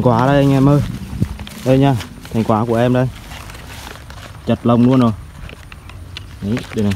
thành quả đây anh em ơi. Đây nha, thành quả của em đây. Chặt lồng luôn rồi. Đấy, đây này.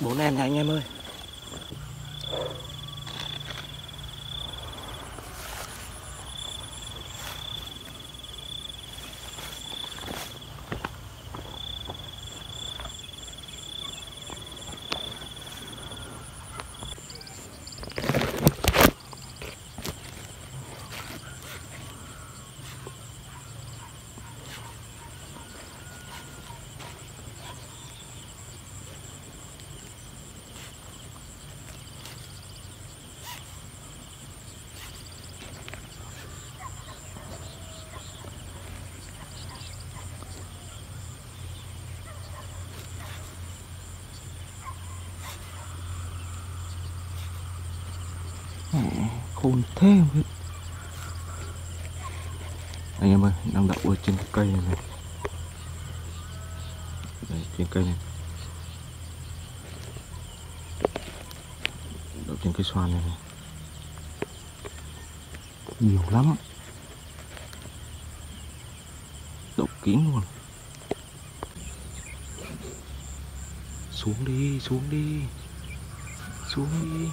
Bốn em nha anh em ơi. Khôn thế hết anh em ơi đang đậu ở trên cây này này. Đây, trên cây này. Đậu trên cây xoan này, này. Nhiều lắm đậu kín luôn. Xuống đi xuống đi. Xuống đi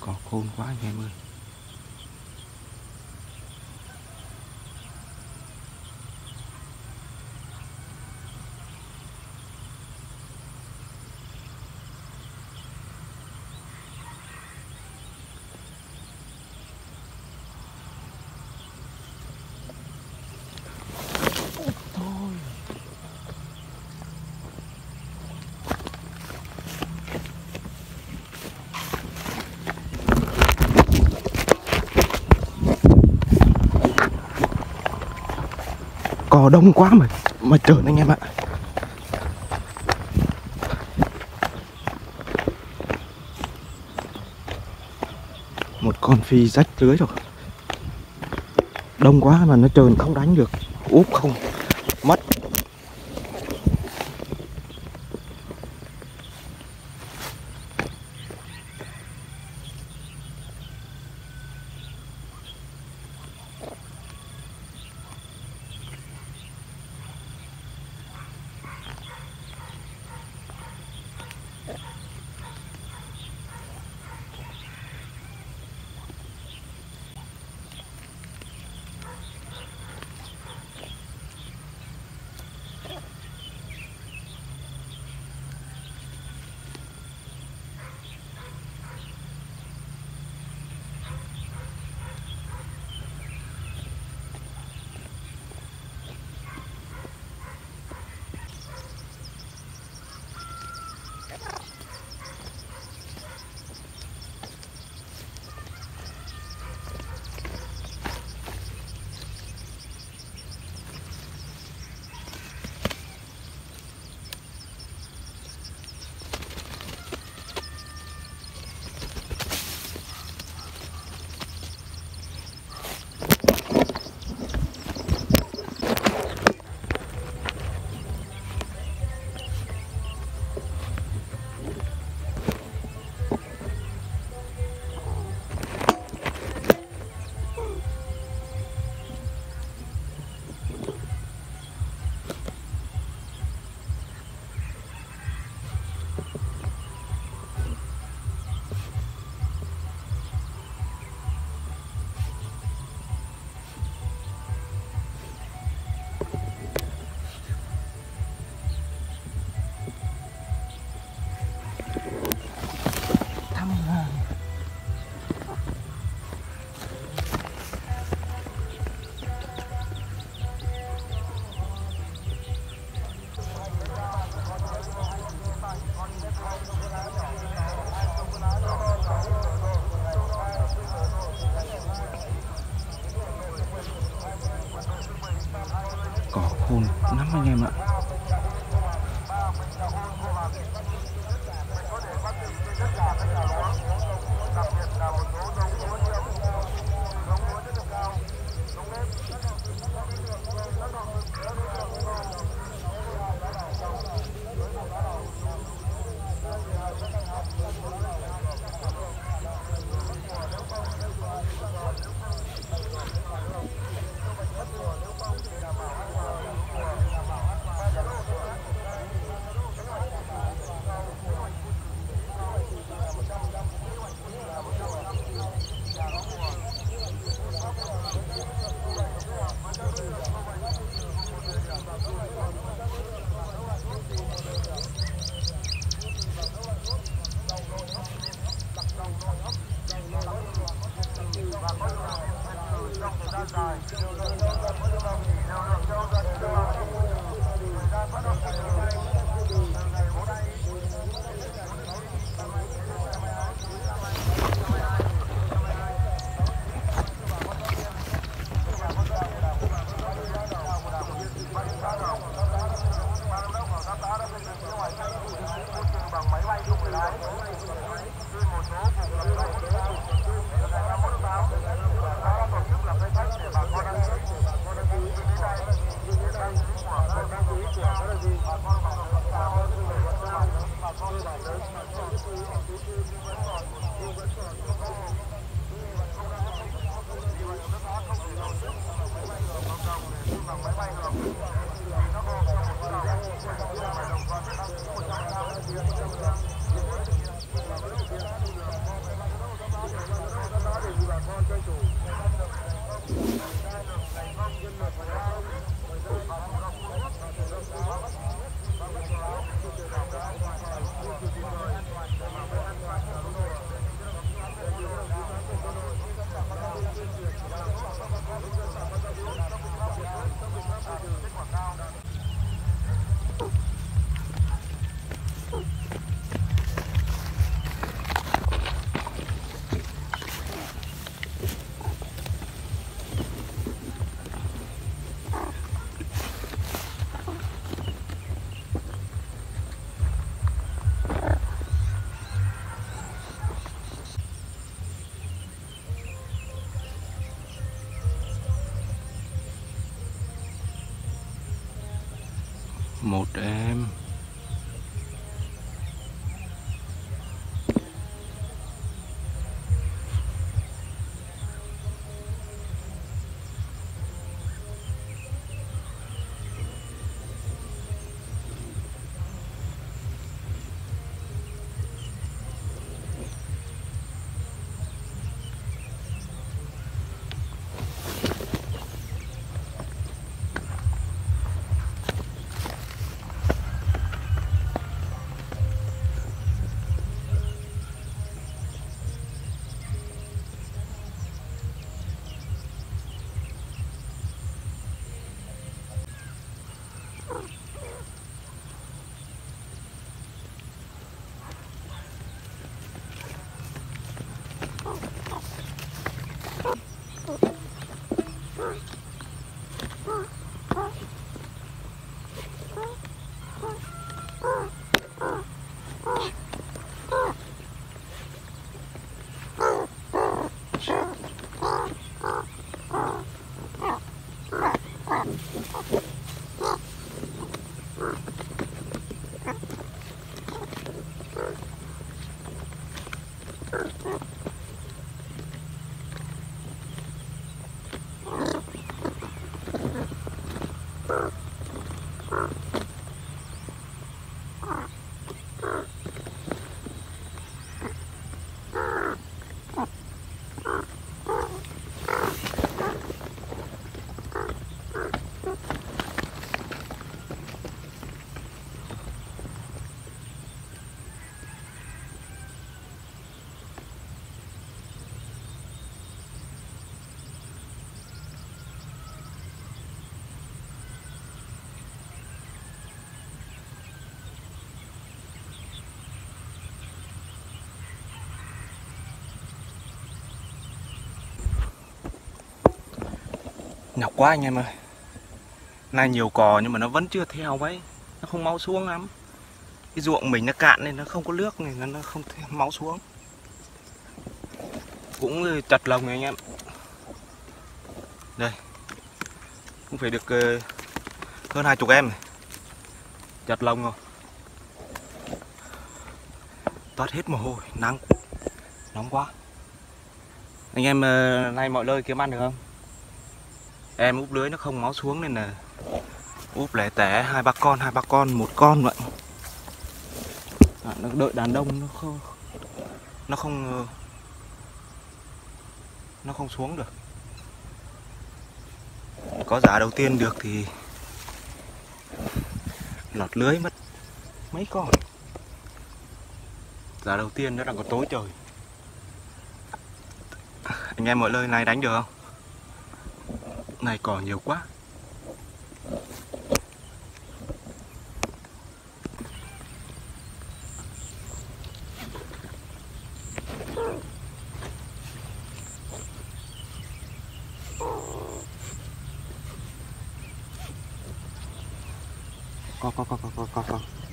có khôn quá anh em ơi thôi cò đông quá mà mà trởn anh em ạ. Một con phi rách lưới rồi. Đông quá mà nó trơn không đánh được. Úp không. Mất. cồn lắm anh em ạ. Một em nhọc quá anh em ơi. Nay nhiều cò nhưng mà nó vẫn chưa theo ấy. Nó không máu xuống lắm. Cái ruộng mình nó cạn nên nó không có nước nên nó không máu xuống. Cũng chặt lồng này anh em. Đây. Cũng phải được ờ, hơn hai chục em này. chặt lồng rồi. Toát hết mồ hôi, nắng, nóng quá. Anh em ờ, nay mọi nơi kiếm ăn được không? Em úp lưới nó không máu xuống nên là úp lẻ tẻ. Hai ba con hai ba con một con vậy. À, nó đợi đàn đông nó không nó không nó không xuống được. Có giả đầu tiên được thì lọt lưới mất mấy con. Giả đầu tiên đó là có tối trời. Anh em mọi nơi này đánh được không? Này cỏ nhiều quá. Co co co co co co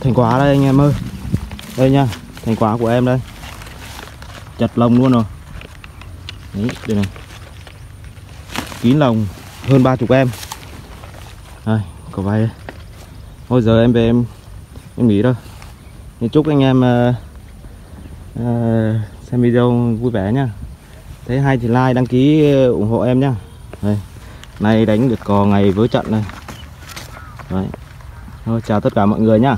thành quả đây anh em ơi. Đây nha thành quả của em đây. Chặt lồng luôn rồi. Đấy đây này. Kín lồng hơn ba chục em. Đây có vay đây. Thôi giờ em về em em nghỉ thôi. Thì chúc anh em uh, uh, xem video vui vẻ nha thấy hay thì like đăng ký ủng hộ em nhá. Đây đánh được cò ngày với trận này. Đấy thôi chào tất cả mọi người nhá.